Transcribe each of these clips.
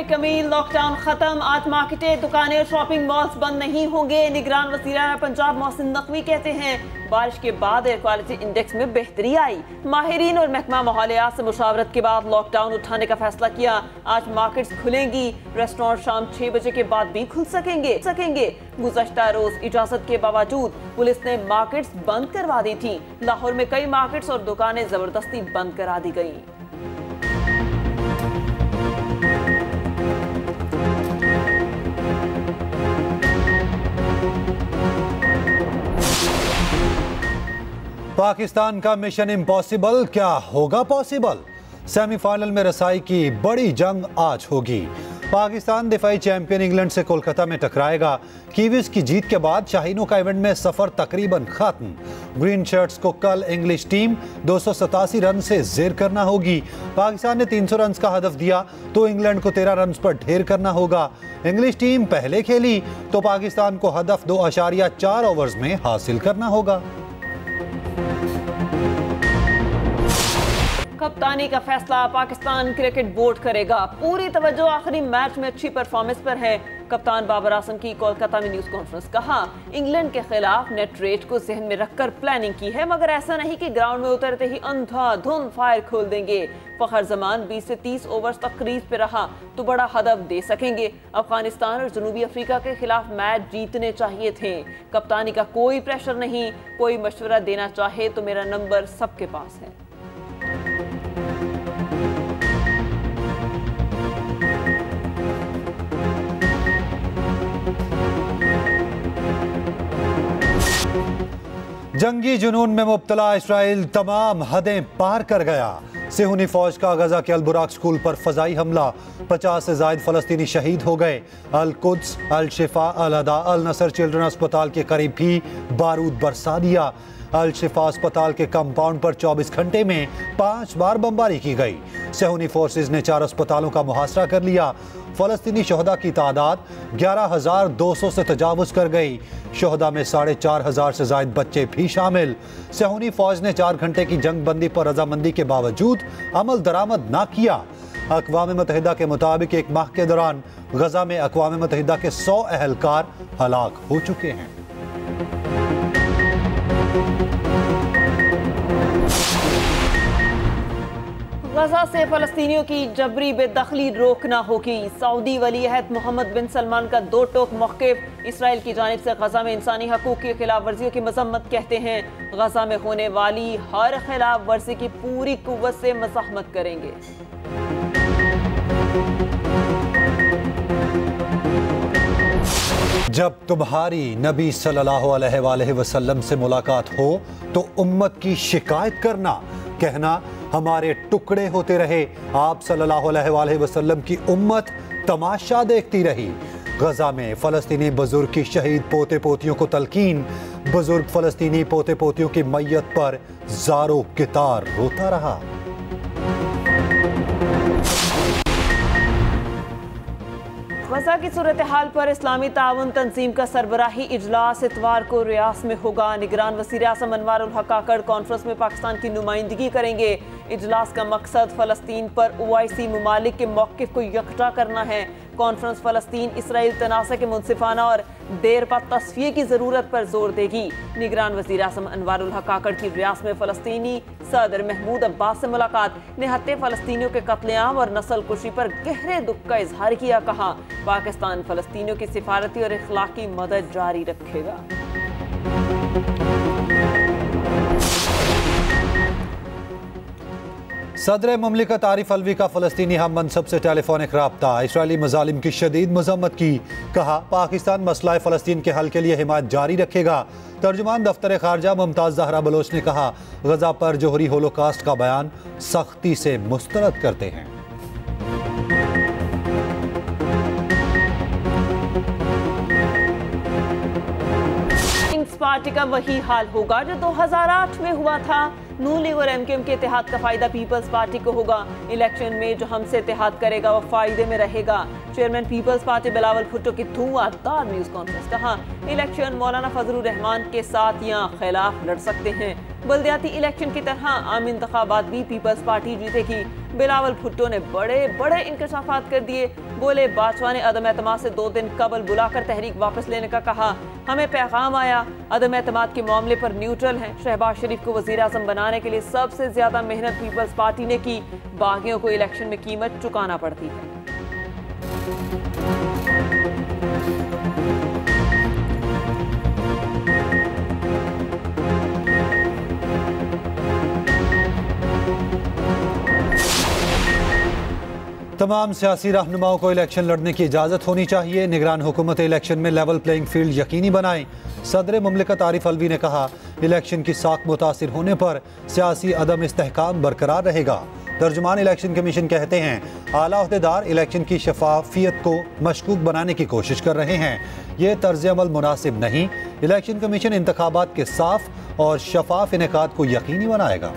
में कमी लॉकडाउन खत्म आज मार्केटें दुकानें शॉपिंग मॉल्स बंद नहीं होंगे। निगरान वजीरा पंजाब मोहसिन नकवी कहते हैं, बारिश के बाद एयर क्वालिटी इंडेक्स में बेहतरी आई। माहरीन और महकमा माहौलियात से मुशावरत के बाद लॉकडाउन उठाने का फैसला किया। आज मार्केट्स खुलेंगी। रेस्टोरेंट शाम छह बजे के बाद भी खुल सकेंगे। सकेंगे। गुजश्ता रोज इजाज़त के बावजूद पुलिस ने मार्केट्स बंद करवा दी थी। लाहौर में कई मार्केट्स और दुकानें ज़बरदस्ती बंद करा दी गई। पाकिस्तान का मिशन इम्पॉसिबल? क्या होगा पॉसिबल? सेमीफाइनल में रसाई की बड़ी जंग आज होगी। पाकिस्तान दिफाई चैंपियन इंग्लैंड से कोलकाता में टकराएगा। कीवीज की जीत के बाद शाहीनों का इवेंट में सफ़र तकरीबन खत्म। ग्रीन शर्ट्स को कल इंग्लिश टीम दो सौ सतासी रन से जेर करना होगी। पाकिस्तान ने 300 रन का हदफ दिया तो इंग्लैंड को 13 रन पर ढेर करना होगा। इंग्लिश टीम पहले खेली तो पाकिस्तान को हदफ दो ओवर्स में हासिल करना होगा। कप्तानी का फैसला, पाकिस्तान क्रिकेट बोर्ड करेगा। पूरी तवज्जो, आखिरी मैच में अच्छी परफॉर्मेंस पर है। कप्तान बाबर आज़म की कोलकाता में न्यूज़ कॉन्फ्रेंस कहा, इंग्लैंड के खिलाफ नेट रेट को जहन में रखकर प्लानिंग की है, मगर ऐसा नहीं कि ग्राउंड में उतरते ही अंधाधुन फायर खोल देंगे। फखर जमान 20 से 30 ओवर्स तक क्रीज पे रहा तो बड़ा हदफ दे सकेंगे। अफ़गानिस्तान और जनूबी अफ्रीका के खिलाफ मैच जीतने चाहिए थे। कप्तानी का कोई प्रेशर नहीं, कोई मशवरा देना चाहे तो मेरा नंबर सबके पास है। जंगी जुनून में मुबतला इसराइल तमाम हदें पार कर गया। सेहूनी फौज का गजा के अलबुराक स्कूल पर फजाई हमला। पचास से जायद फलस्तीनी शहीद हो गए। अल कुद्स अल शिफा अल नसर चिल्ड्रन अस्पताल के करीब भी बारूद बरसा दिया। अल शिफा अस्पताल के कंपाउंड पर 24 घंटे में पाँच बार बमबारी की गई। सेहूनी फोर्सेज ने चार अस्पतालों का मुहासरा कर लिया। फलस्तीनी शहदा की तादाद ग्यारह हज़ार दो सौ से तजावज़ कर गई। शहदा में साढ़े चार हज़ार से जायद बच्चे भी शामिल। सेहूनी फौज ने चार घंटे की जंग बंदी पर रजामंदी के बावजूद अमल दरामद ना किया। अकवा मुतहदा के मुताबिक एक माह के दौरान गजा में अकवा मुतहदा के सौ अहलकार हलाक हो चुके हैं। गजा से फलस्तीनियों की जबरी बेदखली रोकना होगी। सऊदी वली अहद मोहम्मद बिन सलमान का दो टोक मौकफ। इसराइल की जानब से गजा में इंसानी हकूक की खिलाफ वर्जियों की मजम्मत कहते हैं। गजा में होने वाली हर खिलाफ वर्जी की पूरी कुत से मजम्मत करेंगे। जब तुम्हारी नबी सल्लल्लाहु अलैहि वसल्लम से मुलाकात हो तो उम्मत की शिकायत करना कहना हमारे टुकड़े होते रहे। आप सल्लल्लाहु अलैहि वसल्लम की उम्मत तमाशा देखती रही। गजा में फलस्तीनी बुज़ुर्ग की शहीद पोते पोतियों को तलकीन। बुज़ुर्ग फलस्तीनी पोते पोतियों की मैयत पर जारो कितार रोता रहा। गजा की सूरत हाल पर इस्लामी ताउन तंजीम का सरबराही इजलास इतवार को रियास में होगा। निगरान वज़ीर अजम अनवर हकाकड़ कॉन्फ्रेंस में पाकिस्तान की नुमाइंदगी करेंगे। इजलास का मकसद फ़लस्तीन पर ओआईसी ममालिक के मौक़ को यकजा करना है। कॉन्फ्रेंस फ़लस्तीन इसराइल तनाज़ा के मुनसिफाना और देर पा तस्वीर की ज़रूरत पर ज़ोर देगी। निगरान वज़ीर अजम अनवर काकड़ की रियास में फ़लस्तनी सदर महमूद अब्बास से मुलाकात। निहत्ते फ़लस्तीनियों के कत्लेआम और नस्ल कुशी पर गहरे दुख का इजहार किया, कहा। पाकिस्तान फ़लस्तीनियों की सिफारती और इखलाकी मदद जारी रखेगा। सदर ममलिकत आरिफ अलवी का फ़लस्तनी हम मनसब से टेलीफोनिक रबता। इसराइली मजालिम की शदीद मजम्मत की, कहा, पाकिस्तान मसला फ़लस्तीन के हल के लिए हिमायत जारी रखेगा। तर्जुमान दफ्तर खारजा मुमताज़ जहरा बलोच ने कहा, गजा पर जोहरी होलोकास्ट का बयान सख्ती से मुस्तरद करते हैं। पार्टी का वही हाल होगा जो 2008 में हुआ था। नू लीग और एमकेएम के इतिहाद का फ़ायदा पीपल्स पार्टी को होगा। इलेक्शन में जो हमसे इतिहाद करेगा, वो फ़ायदे में रहेगा। चेयरमैन पीपल्स पार्टी बिलावल भुट्टो की धुआंधार न्यूज़ कॉन्फ्रेंस। कहा, इलेक्शन मौलाना फजल रहमान के साथ या खिलाफ लड़ सकते हैं। बल्दियाती इलेक्शन की तरह आम इंतबात भी पीपल्स पार्टी जीतेगी। बिलावल भुट्टो ने बड़े बड़े इंकशाफात कर दिए। बोले बाजवा ने अदम एतम से दो दिन कबल बुलाकर तहरीक वापस लेने का कहा। हमें पैगाम आया, अदम एतम के मामले पर न्यूट्रल हैं। शहबाज शरीफ को वज़ीर अजम बनाने के लिए सबसे ज़्यादा मेहनत पीपल्स पार्टी ने की। बागियों को इलेक्शन में कीमत चुकाना पड़ती है। तमाम सियासी रहनुमाओं को इलेक्शन लड़ने की इजाज़त होनी चाहिए। निगरान हुकूमत इलेक्शन में लेवल प्लेइंग फ़ील्ड यकीनी बनाएँ। सदर ममलिकत आरिफ अलवी ने कहा, इलेक्शन की साख मुतासर होने पर सियासी अदम इसकाम बरकरार रहेगा। तर्जुमान इलेक्शन कमीशन कहते हैं, आला अहदेदार इलेक्शन की शफाफियत को मशकूक बनाने की कोशिश कर रहे हैं। ये तर्ज अमल मुनासिब नहीं, इलेक्शन कमीशन इंतबात के साफ़ और शफाफ इनका को यकीनी बनाएगा।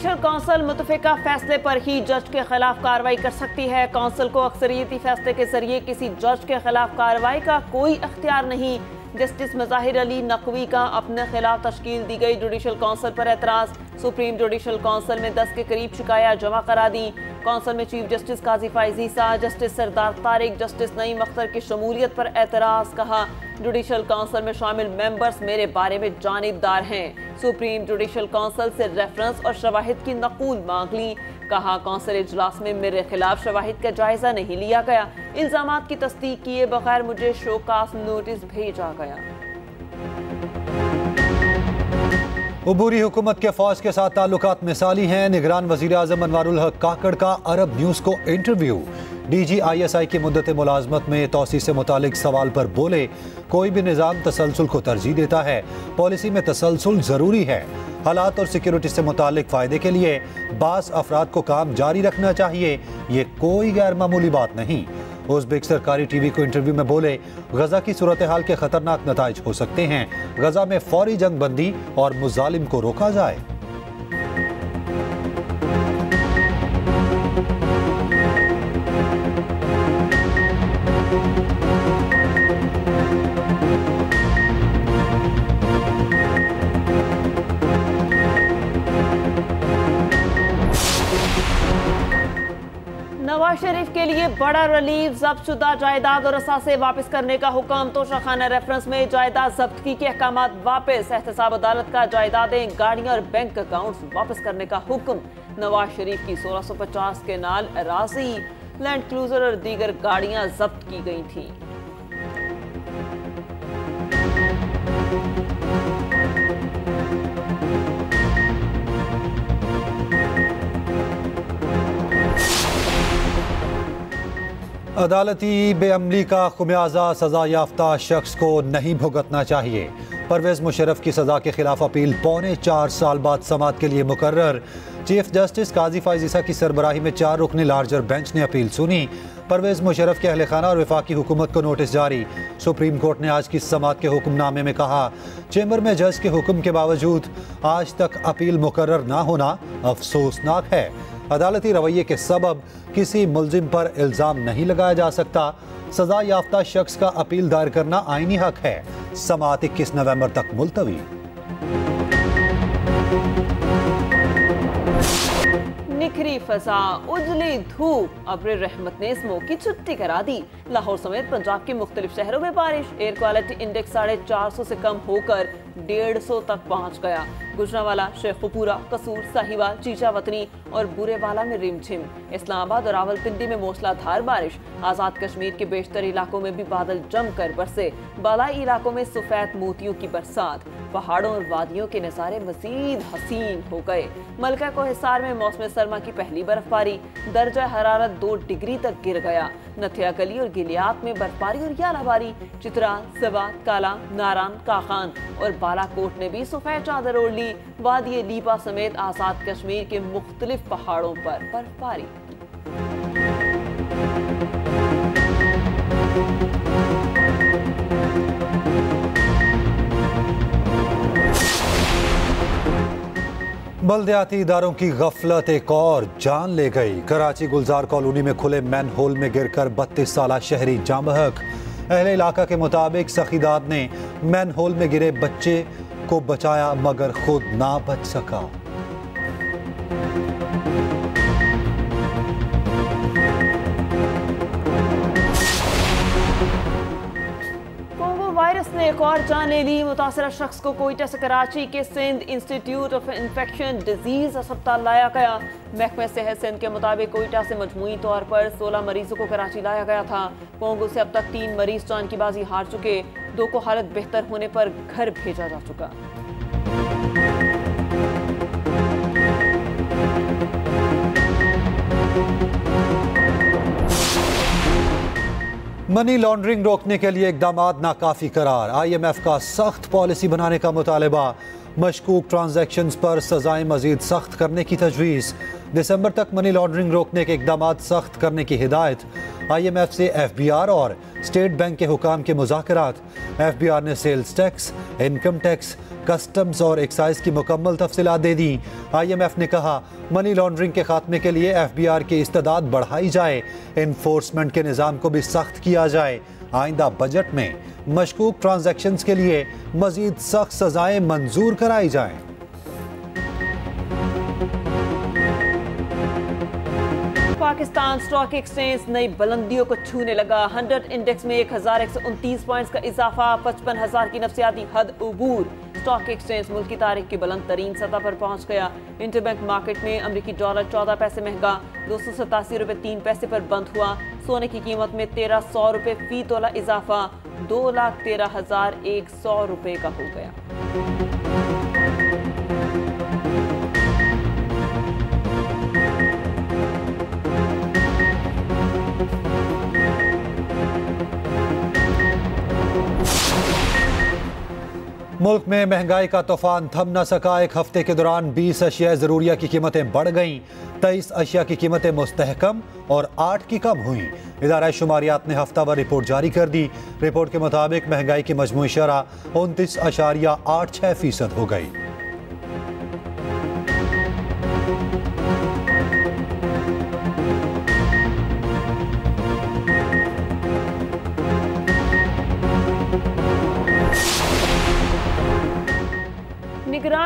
जुडिशल काउंसिल मुतफिका फैसले पर ही जज के खिलाफ कार्रवाई कर सकती है। काउंसिल को अक्सरियती फैसले के ज़रिए किसी जज के खिलाफ कार्रवाई का कोई अख्तियार नहीं। जस्टिस मज़ाहिर अली नकवी का अपने खिलाफ तश्कील दी गई। जुडिशल काउंसिल पर एतराज़। सुप्रीम जुडिशल काउंसिल में दस के करीब शिकायत जमा करा दी। काउंसिल में chief justice Qazi Faez Isa justice Sardar Tariq, justice Naeem Akhtar की शमूलियत पर एतराज़, कहा जुडिशल काउंसिल में शामिल मेंबर्स मेरे बारे में जानबदार हैं। सुप्रीम जुडिशल काउंसिल से रेफरेंस और शवाहिद की नकूल मांग ली। कहा कौंसिल इजलास में मेरे खिलाफ शवाहिद का जायजा नहीं लिया गया। इल्ज़ाम की तस्दीक किए बगैर मुझे शोकास नोटिस भेजा गया। अबूरी हुकूमत के फौज के साथ ताल्लुक मिसाली हैं। निगरान वज़ीर अजम अनवारुल काकड़ का अरब न्यूज़ को interview. D G I S I की मुद्दत मुलाजमत में तोसी से मुतालिक सवाल पर बोले, कोई भी निज़ाम तसलसल को तरजीह देता है। पॉलिसी में तसलसल ज़रूरी है। हालात और सिक्योरिटी से मुतालिक फ़ायदे के लिए बास अफराद को काम जारी रखना चाहिए। ये कोई गैर मामूली बात नहीं। उजबेक सरकारी टीवी को इंटरव्यू में बोले, गजा की सूरत हाल के खतरनाक नतज हो सकते हैं। गजा में फौरी जंग बंदी और मुजालिम को रोका जाए। नवाज़ शरीफ के लिए बड़ा रिलीफ जब्त शुदा जायदाद और असासे वापस करने का हुक्म। तो शाखाना रेफरेंस में जायदाद जब्तगी के अहकाम वापस। एहतसाब अदालत का जायदादें गाड़ियाँ और बैंक अकाउंट्स वापस करने का हुक्म। नवाज़ शरीफ की 1650 के नाल राज़ी लैंड क्रूजर और दीगर गाड़ियाँ जब्त की गई थीं। अदालती बेअमली का खुमियाजा सजा याफ्ता शख्स को नहीं भुगतना चाहिए। परवेज मुशरफ की सजा के खिलाफ अपील पौने चार साल बाद समात के लिए मुकर्र चीफ जस्टिस काजी फाइजीसा की सरबराही में चार रुकनी लार्जर बेंच ने अपील सुनी। परवेज मुशरफ के अहल खाना और विफाकी हुकूमत को नोटिस जारी। सुप्रीम कोर्ट ने आज की समात के हुक्मनामे में कहा चैम्बर में जज के हुक्म के बावजूद आज तक अपील मुकर्र ना होना अफसोसनाक है। अदालती रवैये के सबब किसी मुलजिम पर इल्ज़ाम नहीं लगाया जा सकता। सजा याफ्ता शख्स का अपील दायर करना आईनी हक है। समात इक्कीस नवंबर तक मुलतवी। निखरी फसा उजली धूप। अब्र रहमत ने इस मौके छुट्टी करा दी। लाहौर समेत पंजाब के मुख्तलिफ़ शहरों में बारिश। एयर क्वालिटी इंडेक्स साढ़े चार सौ से कम होकर डेढ़ सौ तक पहुँच गया। गुजरावाला, शेखपुरा, कसूर साहिवाल चीचा वतनी और बुरेवाला में रिमझिम। इस्लामाबाद और रावलपिंडी में मूसलाधार बारिश। आज़ाद कश्मीर के बेशतर इलाकों में भी बादल जमकर बरसे। बालाई इलाकों में सफ़ेद मोतियों की बरसात। पहाड़ों और वादियों के नज़ारे मजीद हसीन हो गए। मलका को हिसार में मौसम सरमा की पहली बर्फबारी। दर्जा हरारत दो डिग्री तक गिर गया। नथिया गली और गिलियात में बर्फबारी और यालाबारी चित्रा, सवा, काला, नारान, काखान और बालाकोट ने भी सफ़ेद चादर ओढ़ ली। वादी लीपा समेत आज़ाद कश्मीर के मुख्तलिफ़ पहाड़ों पर बर्फबारी। बल्दियाती इदारों की गफलत एक और जान ले गई। कराची गुलजार कॉलोनी में खुले मैन होल में गिरकर बत्तीस साल शहरी जाम जामहक। अहले इलाका के मुताबिक सखीदाद ने मैन होल में गिरे बच्चे को बचाया मगर खुद ना बच सका। और जान ले मुतासर शख्स को कोयटा से कराची के Sindh institute of infection disease अस्पताल लाया गया। महकमे सेहत सिंध के मुताबिक कोयटा से मजमू तौर पर 16 मरीजों को कराची लाया गया था। पोंगो से अब तक तीन मरीज़ जान की बाजी हार चुके। दो को हालत बेहतर होने पर घर भेजा जा चुका। मनी लॉन्ड्रिंग रोकने के लिए इकदाम नाकाफी करार। आई एम एफ़ का सख्त पॉलिसी बनाने का मुतालबा। मशकूक ट्रांजेक्शन पर सजाएँ मजीद सख्त करने की तजवीज़। दिसंबर तक मनी लॉन्ड्रिंग रोकने के इकदाम सख्त करने की हिदायत। आई एम एफ़ से एफ़ बी आर और स्टेट बैंक के हुकाम के मुजात एफ़ बी आर ने sales tax, income tax, customs और एक्साइज की मुकम्मल तफसीलात दे दी। आई एम एफ़ ने कहा, मनी लॉन्ड्रिंग के खात्मे के लिए एफ़ बी आर की इस्तदाद बढ़ाई जाए। इन्फोर्समेंट के निज़ाम को भी सख्त किया जाए। आइंदा बजट में मशकूक ट्रांजेक्शन के लिए मजीद सख्त सजाएँ मंजूर कराई जाएँ। पाकिस्तान स्टॉक एक्सचेंज नई बुलंदियों को छूने लगा। हंड्रेड इंडेक्स में एक हज़ार एक सौ उनतीस पॉइंट का इजाफा, पचपन हज़ार की नफसियाती हद उबूर। स्टॉक एक्सचेंज मुल्क की तारीख की बुलंद तरीन सतह पर पहुँच गया। इंटरबैंक मार्केट में अमरीकी डॉलर चौदह पैसे महँगा, दो सौ सतासी रुपये तीन पैसे पर बंद हुआ। सोने की कीमत में तेरह सौ रुपये फ़ी तोला इजाफा, दो लाख तेरह हज़ार एक सौ रुपये का हो गया। मुल्क में महँगाई का तूफ़ान थम न सका। एक हफ़्ते के दौरान 20 अशिया ज़रूरिया की कीमतें बढ़ गईं। तेईस अशिया की कीमतें मुस्तहकम और आठ की कम हुई। इदारा शुमारियात ने हफ़्ता भर रिपोर्ट जारी कर दी। रिपोर्ट के मुताबिक महँगाई की मजमू शरह उनतीस अशारिया आठ छः फ़ीसद हो गई।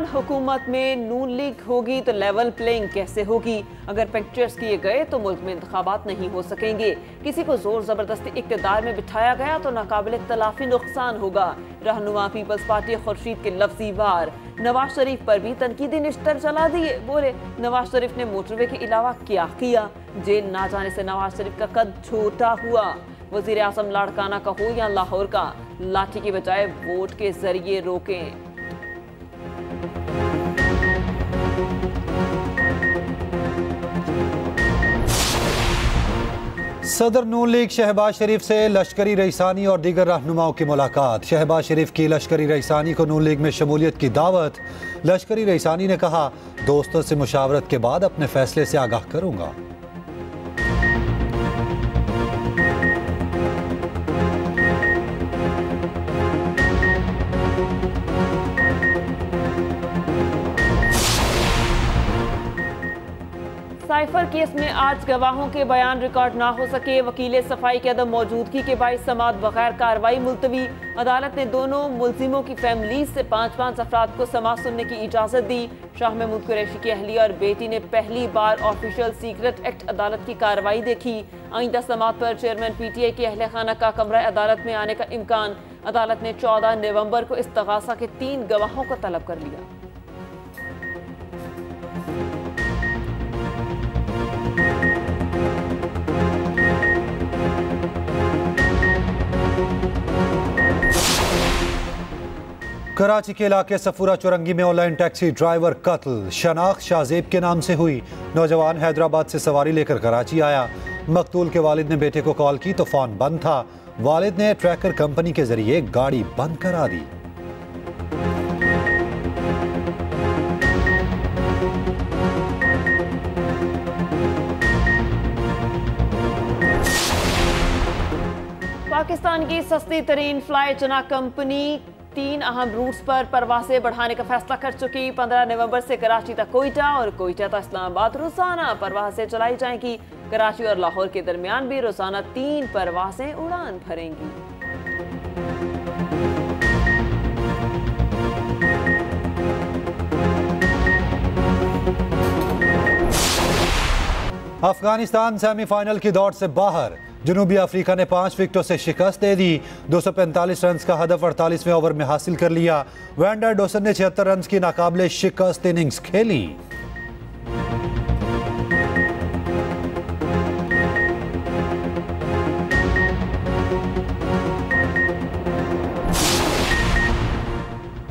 निगरान हुकूमत में नून लीग होगी तो लेवल प्लेइंग कैसे होगी? अगर पिक्चर्स किए गए तो मुल्क में इंतबात नहीं हो सकेंगे। किसी को ज़ोर ज़बरदस्ती इकतदार में बिठाया गया तो नाकाबिल तलाफी नुकसान होगा। रहनुमा पीपल्स पार्टी खुर्शीद के लफ्जी वार। नवाज़ शरीफ पर भी तनकीदी निश्तर चला दिए। बोले, नवाज़ शरीफ ने मोटरवे के अलावा क्या किया? जेल ना जाने से नवाज़ शरीफ का कद छोटा हुआ। वज़ीर आज़म लाड़काना का हो या लाहौर का? लाठी के बजाय वोट के ज़रिए रोकें। सदर नून लीग शहबाज शरीफ से लश्करी रईसानी और दीगर रहनुमाओं की मुलाकात। शहबाज शरीफ की लश्करी रईसानी को नून लीग में शमूलियत की दावत। लश्करी रईसानी ने कहा, दोस्तों से मुशावरत के बाद अपने फैसले से आगाह करूँगा। केस में आज गवाहों के बयान रिकॉर्ड ना हो सके। वकील सफ़ाई के अदम मौजूदगी के बाईस समात बगैर कार्रवाई मुलतवी। अदालत ने दोनों मुलजिमों की फैमिली से पाँच पाँच अफराद को समाज सुनने की इजाज़त दी। शाह महमूद कुरैशी की अहलिया और बेटी ने पहली बार ऑफिशियल सीक्रेट एक्ट अदालत की कार्रवाई देखी। आइंदा समात पर चेयरमैन पी टी आई के अहल खाना का कमरा अदालत में आने का इम्कान। अदालत ने चौदह नवंबर को इस्तगासा के तीन गवाहों को तलब कर लिया। कराची के इलाके सफूरा चुरंगी में ऑनलाइन टैक्सी ड्राइवर कत्ल। शनाख्त शाहजेब के नाम से हुई। नौजवान हैदराबाद से सवारी लेकर कराची आया। मकतूल के वालिद ने बेटे को कॉल की तो फ़ोन बंद था। वालिद ने ट्रैकर कंपनी के ज़रिए गाड़ी बंद करा दी। पाकिस्तान की सस्ती तरीन फ्लाई चना कंपनी तीन अहम रूट्स पर परवासें बढ़ाने का फैसला कर चुकी 15 नवंबर से कराची तक कोयटा और कोयटा तक इस्लामाबाद रोज़ाना परवासें चलाई जाएँगी। कराची और लाहौर के दरमियान भी रोज़ाना तीन परवासें उड़ान भरेंगी। अफ़गानिस्तान सेमीफाइनल की दौड़ से बाहर। जनूबी अफ्रीका ने पाँच विकेटों से शिकस्त दे दी। 245 रन का हदफ अड़तालीसवें ओवर में हासिल कर लिया। वैंडर डोसन ने छिहत्तर रन की नाकाबले शिकस्त इनिंग्स खेली।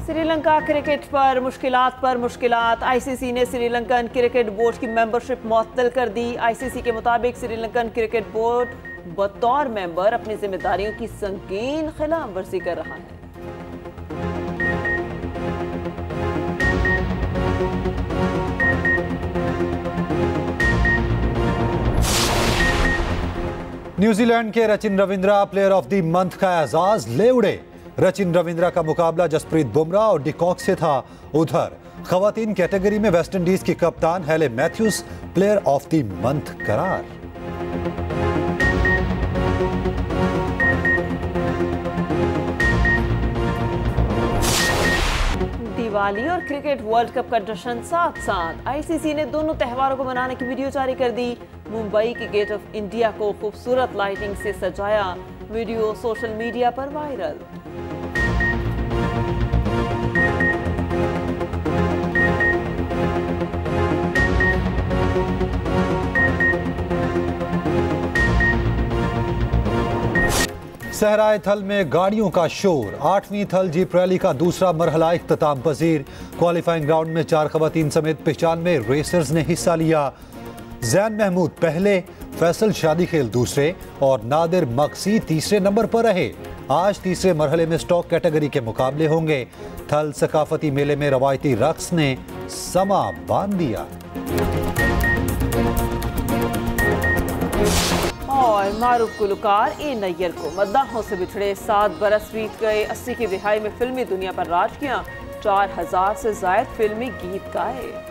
श्रीलंका क्रिकेट पर मुश्किलात पर मुश्किलात। आईसीसी ने श्रीलंकन क्रिकेट बोर्ड की मेंबरशिप मुअत्तल कर दी। आईसीसी के मुताबिक श्रीलंकन क्रिकेट बोर्ड बतौर मेंबर अपनी जिम्मेदारियों की संगीन खिलाफ वर्जी कर रहा है। न्यूजीलैंड के Rachin Ravindra, player of the month का एजाज ले उड़े। रचिन रविंद्रा का मुकाबला जसप्रीत बुमराह और डिकॉक से था उधर। खवतान कैटेगरी में वेस्टइंडीज की कप्तान Hayley Matthews player of the month, करार। दिवाली और क्रिकेट वर्ल्ड कप का जश्न साथ साथ आईसीसी ने दोनों त्योहारों को मनाने की वीडियो जारी कर दी। मुंबई के गेट ऑफ़ इंडिया को खूबसूरत लाइटिंग से सजाया। वीडियो सोशल मीडिया पर वायरल सहराए थल में गाड़ियों का शोर। आठवीं थल जीप रैली का दूसरा मरहला इख्ताम पजीर। क्वालिफाइंग ग्राउंड में चार खवतीन समेत पचानवे रेसर्स ने हिस्सा लिया। जैन महमूद पहले, फैसल शादी खेल दूसरे और नादिर मकसी तीसरे नंबर पर रहे। आज तीसरे मरहले में स्टॉक कैटेगरी के मुकाबले होंगे। थल सकाफती मेले में रवायती रक्स ने समा बाँध दिया। और मारूफ गुलकार ए नैयर को मद्दाहों से बिछड़े सात बरस बीत गए। अस्सी की दिहाई में फिल्मी दुनिया पर राज किया। चार हज़ार से जायद फिल्मी गीत गाए।